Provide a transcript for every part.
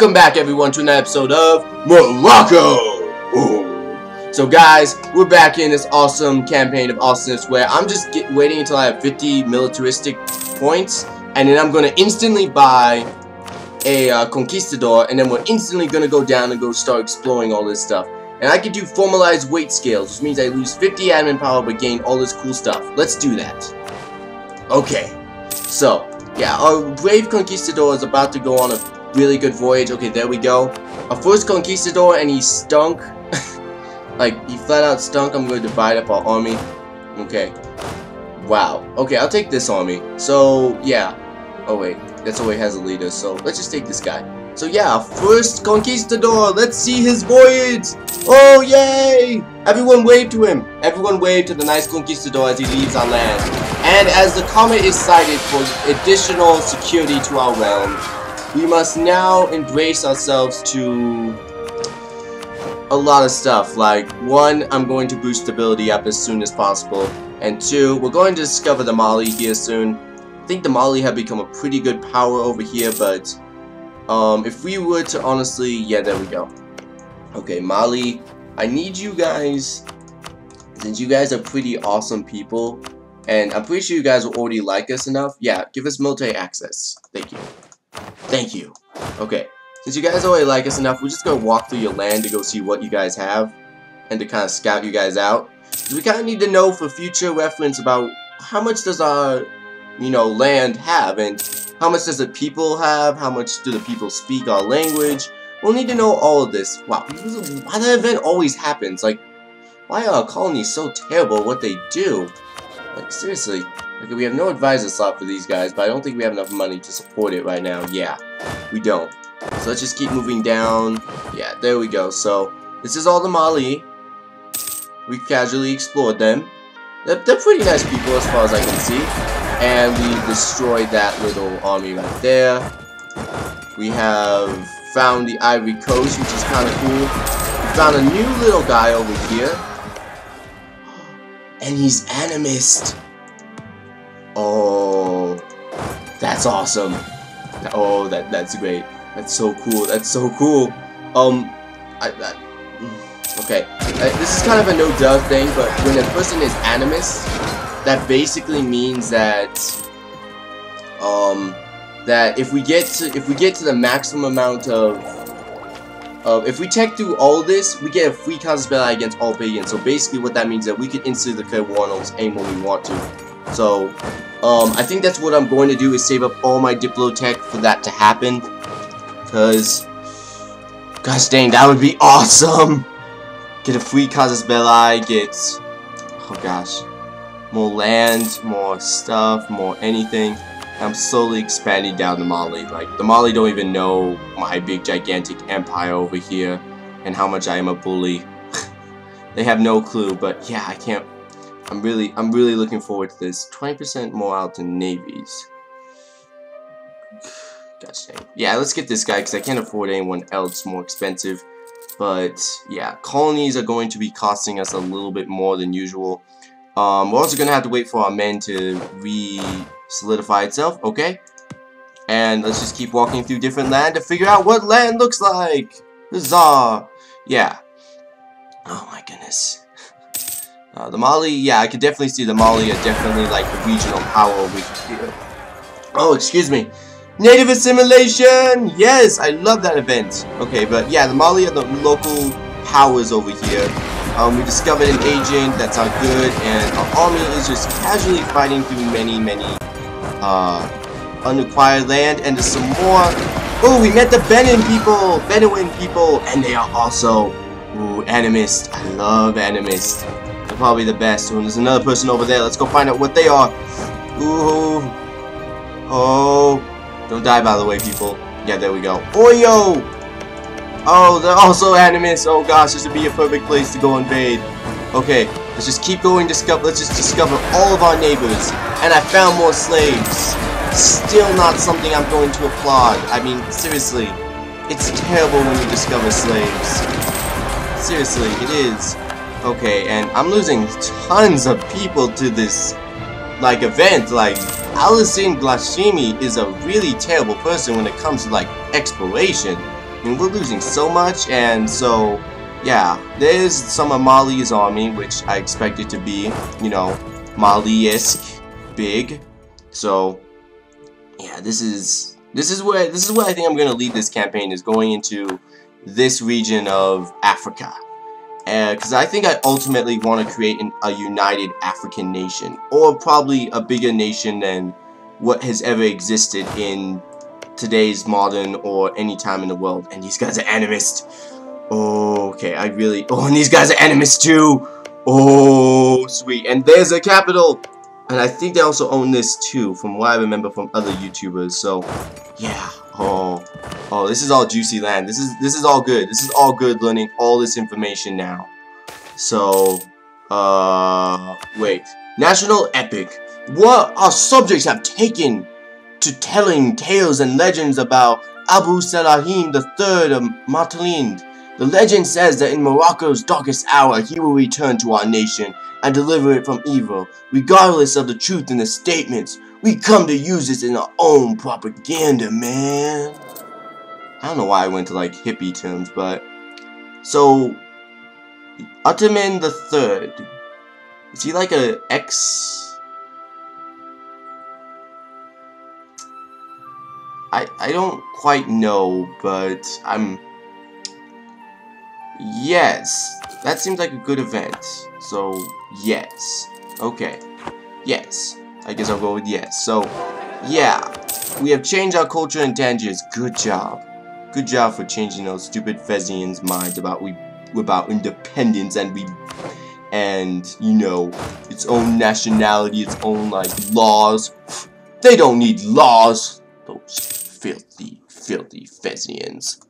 Welcome back everyone to another episode of Morocco! Ooh. So guys, we're back in this awesome campaign of awesomeness where I'm just get, waiting until I have 50 militaristic points and then I'm going to instantly buy a uh, conquistador and then we're instantly going to go down and go start exploring all this stuff. And I can do formalized weight scales, which means I lose 50 admin power but gain all this cool stuff. Let's do that. Okay, so, yeah, our brave conquistador is about to go on a really good voyage. Okay, there we go. Our first conquistador, and he stunk. like, he flat out stunk. I'm going to divide up our army. Okay. Wow. Okay, I'll take this army. So, yeah. Oh, wait. That's always has a leader, so let's just take this guy. So, yeah, first conquistador. Let's see his voyage. Oh, yay! Everyone wave to him. Everyone wave to the nice conquistador as he leaves our land. And as the comet is sighted for additional security to our realm, we must now embrace ourselves to a lot of stuff. Like, one, I'm going to boost stability up as soon as possible. And two, we're going to discover the Mali here soon. I think the Mali have become a pretty good power over here, but um, if we were to honestly, yeah, there we go. Okay, Mali, I need you guys, since you guys are pretty awesome people, and I'm pretty sure you guys will already like us enough, yeah, give us military access. Thank you. Thank you. Okay, since you guys already like us enough, we're just gonna walk through your land to go see what you guys have, and to kind of scout you guys out. We kind of need to know for future reference about how much does our, you know, land have, and how much does the people have, how much do the people speak our language. We'll need to know all of this. Wow, why that event always happens? Like, why are our colonies so terrible what they do? Like, seriously. Okay, we have no advisor slot for these guys, but I don't think we have enough money to support it right now. Yeah, we don't. So let's just keep moving down. Yeah, there we go. So, this is all the Mali. We casually explored them. They're, they're pretty nice people as far as I can see. And we destroyed that little army right there. We have found the Ivory Coast, which is kind of cool. We found a new little guy over here. And he's animist. Oh, that's awesome. Oh, that that's great. That's so cool. That's so cool. Um, I, I mm, okay. I, this is kind of a no duh thing, but when a person is animus, that basically means that um that if we get to if we get to the maximum amount of uh, if we tech through all this, we get a free Casus Belli against all pagans. So basically what that means is that we can instantly declare war on almost anyone we want to. So, um, I think that's what I'm going to do is save up all my Diplotech for that to happen. Because, gosh dang, that would be awesome! Get a free Casus Belli, get, oh gosh, more land, more stuff, more anything. I'm slowly expanding down the Mali. Like, the Mali don't even know my big gigantic empire over here and how much I am a bully. they have no clue, but yeah, I can't I'm really, I'm really looking forward to this. 20% more out to navies. Gosh dang. Yeah, let's get this guy because I can't afford anyone else more expensive. But yeah, colonies are going to be costing us a little bit more than usual. Um, we're also going to have to wait for our men to re-solidify itself, okay? And let's just keep walking through different land to figure out what land looks like. Huzzah! Yeah. Oh my goodness. Uh, the Mali, yeah, I could definitely see the Mali are definitely like a regional power over here. Oh, excuse me. Native assimilation! Yes, I love that event. Okay, but yeah, the Mali are the local powers over here. Um, we discovered an agent, that's not good, and our army is just casually fighting through many, many, uh, unacquired land, and there's some more. Oh, we met the Benin people, Benin people, and they are also, ooh, animist. I love animist probably the best. And there's another person over there. Let's go find out what they are. Ooh. Oh. Don't die, by the way, people. Yeah, there we go. Oyo! Oh, they're also animus. Oh gosh, this would be a perfect place to go invade. Okay, let's just keep going. Discover. Let's just discover all of our neighbors. And I found more slaves. Still not something I'm going to applaud. I mean, seriously, it's terrible when you discover slaves. Seriously, it is. Okay, and I'm losing tons of people to this, like, event. Like, Alison Glashimi is a really terrible person when it comes to, like, exploration. I mean, we're losing so much, and so, yeah, there's some of Mali's army, which I expect it to be, you know, Mali-esque big. So, yeah, this is this is where this is where I think I'm gonna lead this campaign is going into this region of Africa Uh, because I think I ultimately want to create an, a united African nation, or probably a bigger nation than what has ever existed in today's modern or any time in the world. And these guys are animist. Oh, okay, I really... Oh, and these guys are animist too! Oh, sweet. And there's a capital! And I think they also own this too, from what I remember from other YouTubers. So, yeah. Oh, oh, this is all juicy land. This is this is all good. This is all good. Learning all this information now. So, uh, wait. National epic. What our subjects have taken to telling tales and legends about Abu Salahim III of Matalind. The legend says that in Morocco's darkest hour, he will return to our nation and deliver it from evil, regardless of the truth in the statements. We come to use this in our own propaganda, man. I don't know why I went to like hippie terms, but so Ottoman the Third. Is he like a ex? I I don't quite know, but I'm. Yes, that seems like a good event. So yes, okay, yes. I guess I'll go with yes. So, yeah. We have changed our culture in Tangiers. Good job. Good job for changing those stupid Fezzians' minds about we about independence and we and you know its own nationality, its own like laws. They don't need laws. Those filthy, filthy Fezzians.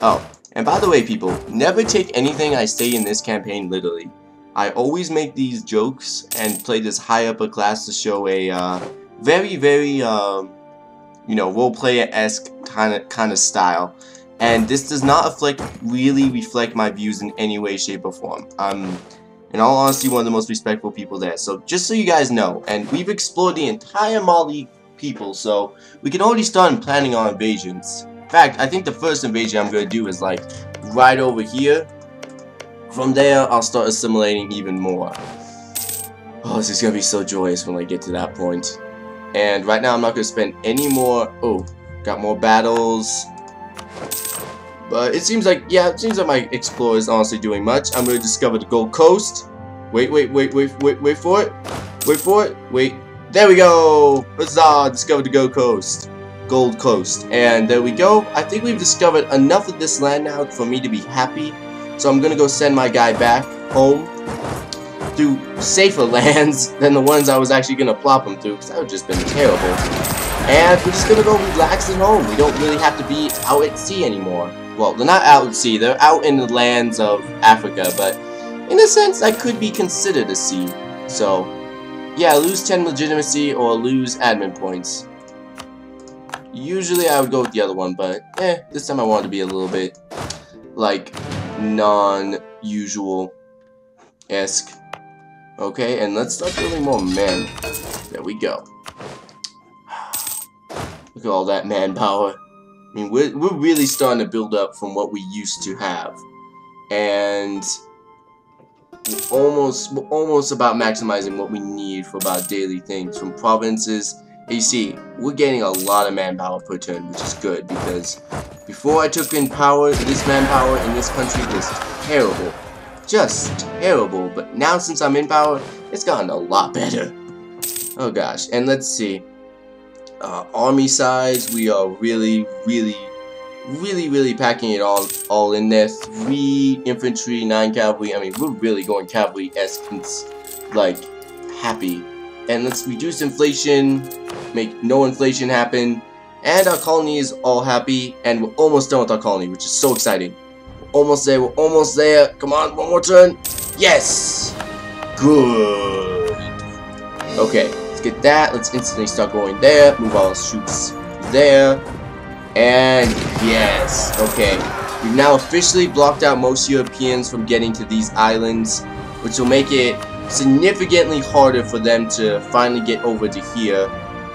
Oh, and by the way, people, never take anything I say in this campaign literally. I always make these jokes and play this high upper class to show a uh, very, very, um, you know, role player esque kind of kind of style. And this does not reflect, really reflect my views in any way, shape, or form. I'm, in all honesty, one of the most respectful people there. So just so you guys know, and we've explored the entire Mali people, so we can already start planning our invasions. In fact, I think the first invasion I'm going to do is like right over here from there, I'll start assimilating even more. Oh, this is gonna be so joyous when I get to that point. And right now, I'm not gonna spend any more. Oh, got more battles. But it seems like, yeah, it seems like my explorer is honestly doing much. I'm gonna discover the Gold Coast. Wait, wait, wait, wait, wait, wait for it. Wait for it. Wait. There we go. Huzzah! Discovered the Gold Coast. Gold Coast. And there we go. I think we've discovered enough of this land now for me to be happy. So I'm gonna go send my guy back home through safer lands than the ones I was actually gonna plop him through, because that would just been terrible. And we're just gonna go relax at home. We don't really have to be out at sea anymore. Well, they're not out at sea, they're out in the lands of Africa, but in a sense, that could be considered a sea. So, yeah, lose 10 legitimacy or lose admin points. Usually I would go with the other one, but eh, this time I wanted to be a little bit, like, non-usual-esque. Okay, and let's start building more men. There we go. Look at all that manpower. I mean, we're, we're really starting to build up from what we used to have. And we're almost almost about maximizing what we need for about daily things from provinces you see, we're getting a lot of manpower per turn, which is good, because before I took in power, this manpower in this country was terrible. Just terrible, but now since I'm in power, it's gotten a lot better. Oh gosh, and let's see. Uh, army size, we are really, really, really, really packing it all all in there. Three infantry, nine cavalry. I mean, we're really going cavalry-esque, like, happy and let's reduce inflation, make no inflation happen, and our colony is all happy, and we're almost done with our colony, which is so exciting. We're almost there, we're almost there. Come on, one more turn. Yes! Good. Okay, let's get that. Let's instantly start going there. Move all our troops there. And yes, okay. We've now officially blocked out most Europeans from getting to these islands, which will make it significantly harder for them to finally get over to here.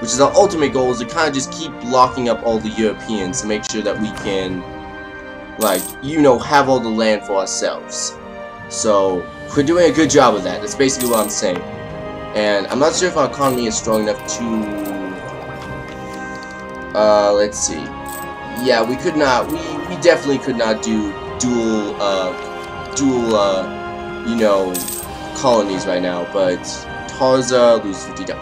which is our ultimate goal, is to kind of just keep blocking up all the Europeans to make sure that we can, like, you know, have all the land for ourselves. So, we're doing a good job of that. That's basically what I'm saying. And I'm not sure if our economy is strong enough to... Uh, let's see. Yeah, we could not, we, we definitely could not do dual, uh, dual, uh, you know, colonies right now, but Tarza lose 50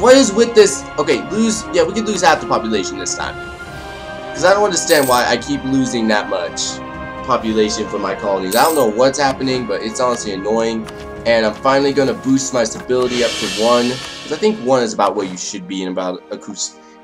What is with this? Okay, lose, yeah, we could lose half the population this time. Because I don't understand why I keep losing that much population for my colonies. I don't know what's happening, but it's honestly annoying. And I'm finally going to boost my stability up to 1. Because I think 1 is about what you should be in about a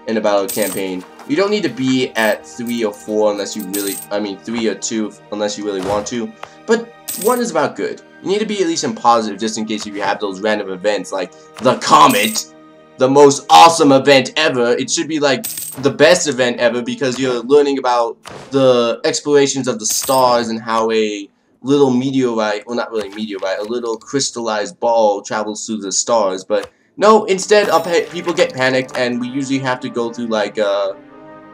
in a battle campaign. You don't need to be at 3 or 4 unless you really, I mean 3 or 2 unless you really want to. But 1 is about good. You need to be at least in positive just in case if you have those random events like the Comet the most awesome event ever. It should be like the best event ever because you're learning about the explorations of the stars and how a little meteorite, well not really meteorite, a little crystallized ball travels through the stars. But no, instead people get panicked and we usually have to go through like uh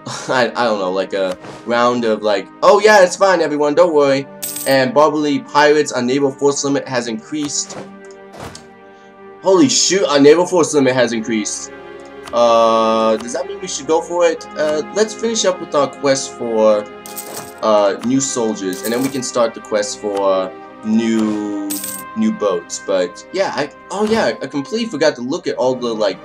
i don't know, like a round of like, oh yeah, it's fine everyone, don't worry. And Barbary Pirates, our naval force limit has increased Holy shoot, our naval force limit has increased. Uh, does that mean we should go for it? Uh, let's finish up with our quest for uh, new soldiers, and then we can start the quest for new new boats. But yeah, I oh yeah, I completely forgot to look at all the like.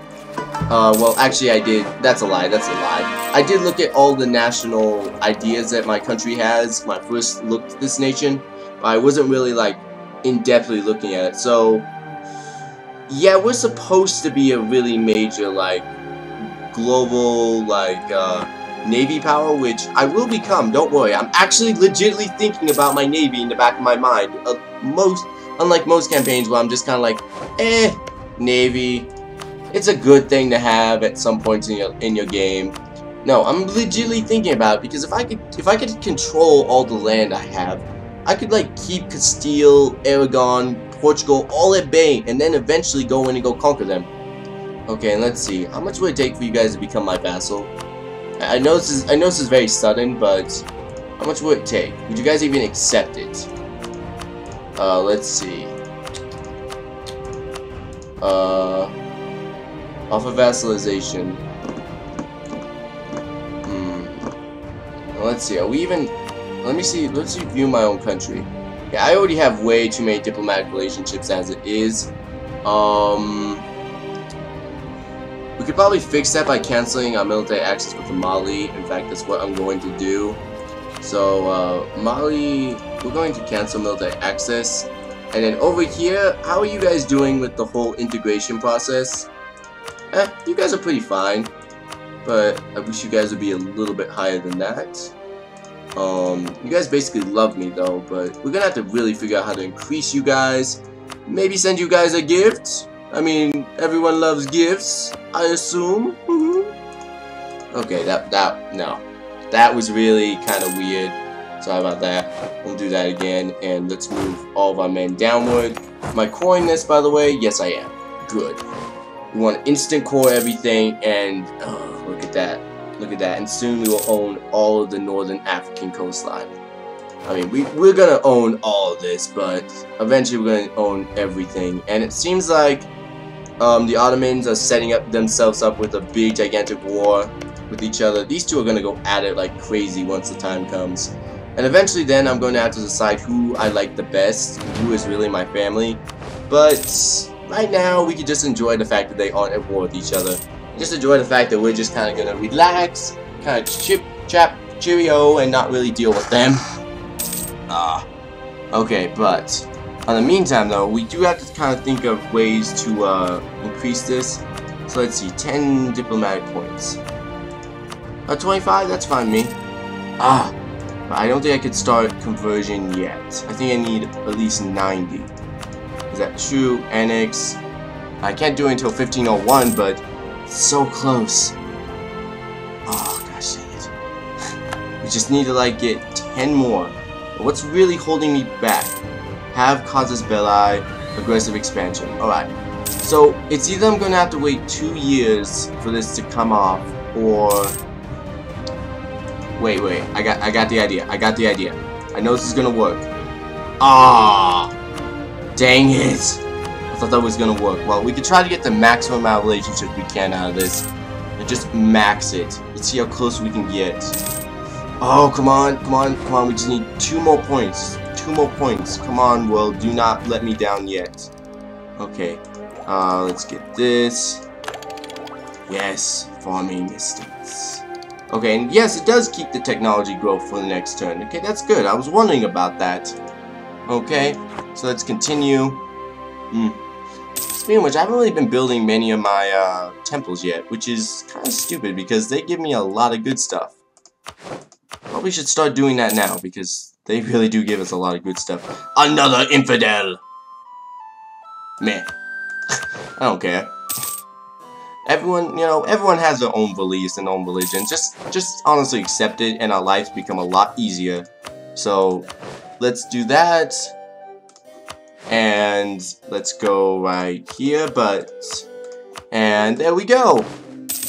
Uh, well, actually, I did. That's a lie. That's a lie. I did look at all the national ideas that my country has I first looked at this nation. But I wasn't really like in depthly looking at it. So yeah, we're supposed to be a really major, like, global, like, uh, Navy power, which I will become, don't worry. I'm actually legitimately thinking about my Navy in the back of my mind. Uh, most, unlike most campaigns where I'm just kind of like, eh, Navy. It's a good thing to have at some points in your, in your game. No, I'm legitimately thinking about it because if I could, if I could control all the land I have, I could like keep Castile, Aragon, Portugal all at bay, and then eventually go in and go conquer them. Okay, and let's see. How much would it take for you guys to become my vassal? I know this is I know this is very sudden, but how much would it take? Would you guys even accept it? Uh, let's see. Uh, of vassalization. Hmm. let's see. Are we even? Let me see. Let's review my own country. Yeah, I already have way too many diplomatic relationships as it is. Um, we could probably fix that by canceling our military access with the Mali. In fact, that's what I'm going to do. So, uh, Mali, we're going to cancel military access. And then over here, how are you guys doing with the whole integration process? Eh, you guys are pretty fine. But I wish you guys would be a little bit higher than that. Um, you guys basically love me though, but we're gonna have to really figure out how to increase you guys. Maybe send you guys a gift. I mean, everyone loves gifts, I assume. Okay, that, that, no. That was really kind of weird. Sorry about that. We'll do that again, and let's move all of our men downward. I coring this, by the way? Yes, I am. Good. We want instant core everything, and oh, look at that. Look at that. And soon we will own all of the northern African coastline. I mean, we, we're gonna own all of this, but eventually we're gonna own everything. And it seems like um, the Ottomans are setting up themselves up with a big, gigantic war with each other. These two are gonna go at it like crazy once the time comes. And eventually then I'm going to have to decide who I like the best, who is really my family. But right now we can just enjoy the fact that they aren't at war with each other just enjoy the fact that we're just kind of gonna relax, kind of chip, chap, cheerio, and not really deal with them. Ah. Okay, but in the meantime, though, we do have to kind of think of ways to uh, increase this. So let's see, 10 diplomatic points. Uh, 25, that's fine me. Ah, but I don't think I could start conversion yet. I think I need at least 90. Is that true? Annex. I can't do it until 1501, but so close. Oh, gosh dang it. we just need to, like, get 10 more. But what's really holding me back? Have casus belli, aggressive expansion. Alright. So it's either I'm gonna have to wait two years for this to come off, or wait, wait. I got, I got the idea. I got the idea. I know this is gonna work. Ah, dang it! I thought that was gonna work. Well, we could try to get the maximum amount of relationships we can out of this, and just max it. Let's see how close we can get. Oh, come on, come on, come on. We just need two more points. Two more points. Come on, world. Do not let me down yet. Okay. Uh, let's get this. Yes, farming estates. Okay, and yes, it does keep the technology growth for the next turn. Okay, that's good. I was wondering about that. Okay, so let's continue. Speaking of which, I haven't really been building many of my uh, temples yet, which is kind of stupid because they give me a lot of good stuff. Probably should start doing that now because they really do give us a lot of good stuff. Another infidel! Meh. I don't care. Everyone, you know, everyone has their own beliefs and own religion. Just, just honestly accept it, and our lives become a lot easier. So, let's do that. And let's go right here, but... And there we go!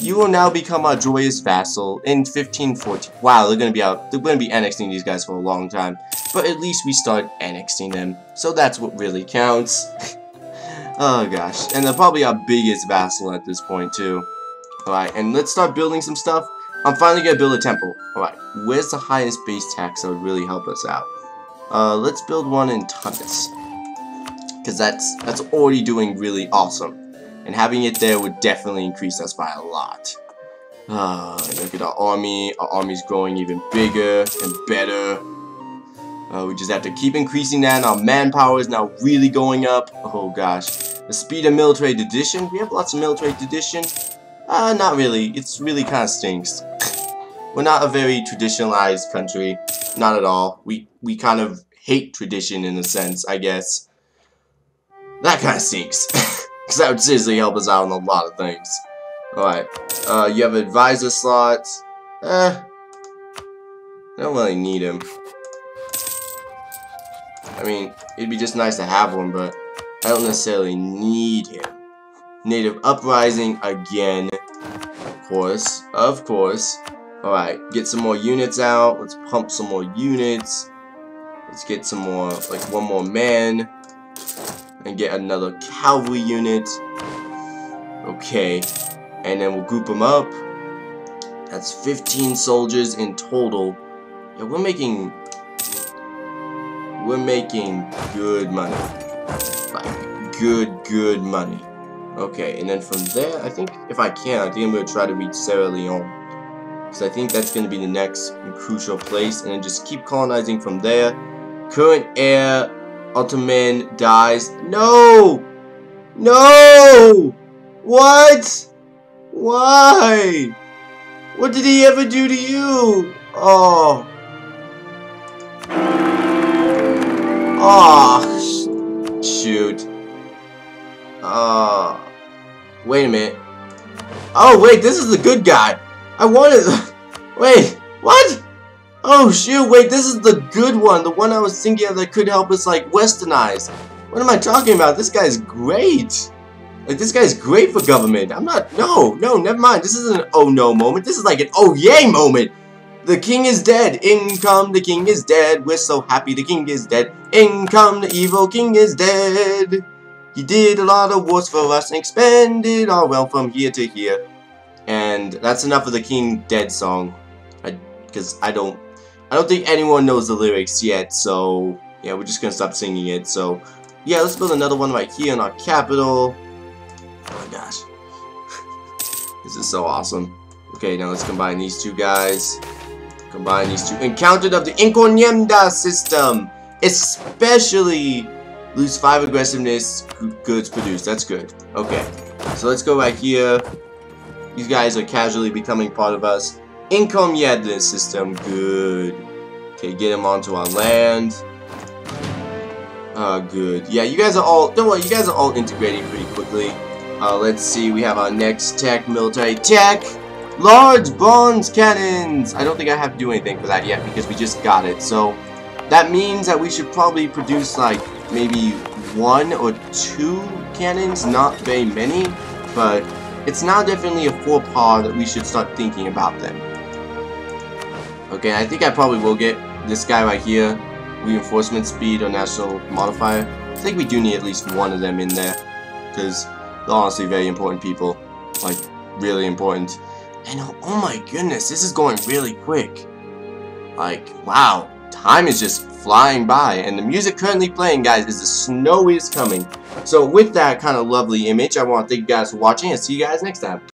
You will now become our joyous vassal in 1514. Wow, they're gonna be out. They're gonna be annexing these guys for a long time, but at least we start annexing them. So that's what really counts. oh gosh, and they're probably our biggest vassal at this point too. All right, and let's start building some stuff. I'm finally gonna build a temple. All right, where's the highest base tax that would really help us out? Uh, let's build one in Tunis, because that's that's already doing really awesome and having it there would definitely increase us by a lot. Uh, look at our army. Our army's growing even bigger and better. Uh, we just have to keep increasing that. Our manpower is now really going up. Oh gosh. The speed of military tradition. We have lots of military tradition. Uh, not really. It's really kind of stinks. We're not a very traditionalized country. Not at all. We, we kind of hate tradition in a sense, I guess. That kind of stinks. Because that would seriously help us out on a lot of things. Alright. Uh, you have advisor slots. Eh. I don't really need him. I mean, it'd be just nice to have one, but I don't necessarily need him. Native Uprising again. Of course. Of course. Alright, get some more units out. Let's pump some more units. Let's get some more, like one more man and get another cavalry unit. Okay, and then we'll group them up. That's 15 soldiers in total. Yeah, we're making we're making good money. Like good, good money. Okay, and then from there, I think if I can, I think I'm gonna try to reach Sierra Leone. Because I think that's gonna be the next crucial place, and then just keep colonizing from there. Current heir Ottoman dies. No! No! What? Why? What did he ever do to you? Oh. Oh, shoot. Oh. Wait a minute. Oh, wait, this is the good guy. I wanted... Wait, what? Oh shoot, wait, this is the good one. The one I was thinking of that could help us like westernize. What am I talking about? This guy's great. Like this guy's great for government. I'm not no, no, never mind. This isn't an oh no moment. This is like an oh yay moment. The king is dead. In come the king is dead. We're so happy the king is dead. In come the evil king is dead. He did a lot of wars for us and expended our wealth from here to here. And that's enough of the king dead song. Because I, I don't I don't think anyone knows the lyrics yet, so yeah, we're just gonna stop singing it. So yeah, let's build another one right here in our capital. Oh my gosh. this is so awesome. Okay, now let's combine these two guys. Combine these two. Encountered of the Encomienda system. Especially lose 5 aggressiveness goods produced. That's good. Okay. So let's go right here. These guys are casually becoming part of us. Income system, good. Okay, get them onto our land. Uh, good. Yeah, you guys are all, don't worry, you guys are all integrating pretty quickly. Uh, let's see, we have our next tech, military tech. Large bronze cannons! I don't think I have to do anything for that yet because we just got it. So, that means that we should probably produce like maybe one or two cannons, not very many, but it's now definitely a four par that we should start thinking about them. Okay, I think I probably will get this guy right here, reinforcement speed or national modifier. I think we do need at least one of them in there, because they're honestly very important people, like really important. And oh, my goodness, this is going really quick. Like, wow, time is just flying by, and the music currently playing, guys, is the snow is coming. So with that kind of lovely image, I want to thank you guys for watching, and see you guys next time.